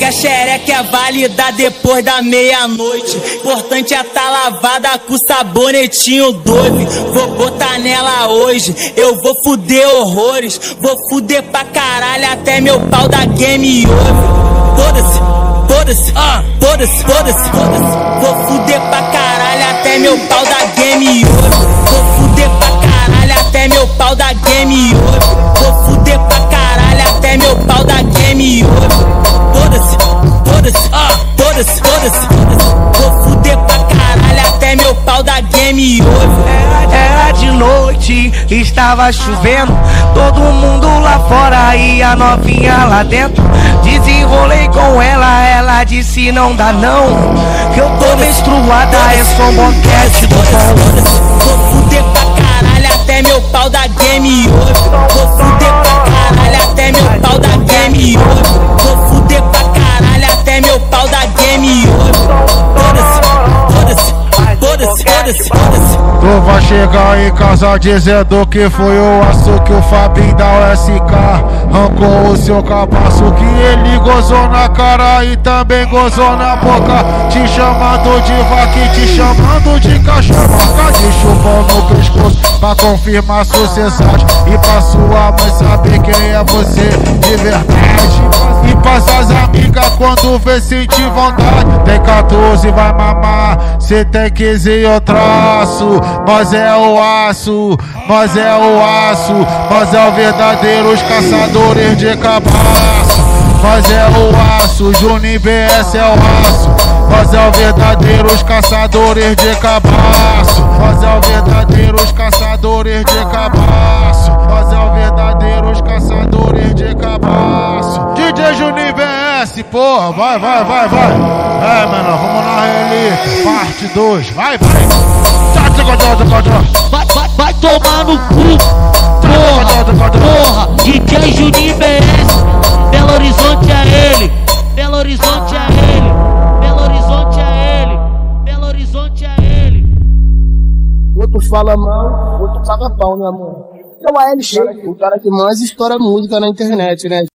Qualquer xereca é válida depois da meia-noite. Importante é tá lavada com sabonetinho Dove. Vou botar nela hoje, eu vou fuder horrores. Vou fuder pra caralho até meu pau da game ouve. Foda-se, foda-se, ah, foda-se, foda-se, foda-se. Vou fuder pra caralho até meu pau da game ouve. Foda-se, foda-se, foda-se. Vou fuder pra caralho até meu pau da game ouve. Era de noite, estava chovendo. Todo mundo lá fora e a novinha lá dentro. Desenrolei com ela, ela disse não dá não. Que eu tô menstruada, é só um boquete do pão. Vou fuder pra caralho até meu pau da game ouve. Foda-se, foda-se, foda-se. Tu vai chegar em casa dizendo que foi o aço que o Fabinho da USK arrancou o seu capaço que ele gozou na cara e também gozou na boca te chamando de vaca te chamando de cachorro de chupão no pescoço pra confirmar sucessagem e pra sua mãe saber quem é você de verdade pra suas amigas quando vê sentir vontade tem 14 vai mamar cê tem 15 e eu traço nós é o aço, nós é o aço, nós é o verdadeiro os caçadores de cabaço. Nós é o aço, Juninho BS é o aço. Nós é o verdadeiro os caçadores de cabaço. Nós é o verdadeiro os caçadores de cabaço. Nós é o Porra, vai, vai, vai, vai. É, menor, vamos na relíquia, parte 2. Vai, vai. Vai, vai, vai tomar no cu, porra, porra, DJ Juninho BS, Belo Horizonte é ele, Belo Horizonte é ele, Belo Horizonte é ele, Belo Horizonte é ele. Outro fala mal, outro paga pau, né, amor? É o ALX, o cara que mais estoura música na internet, né?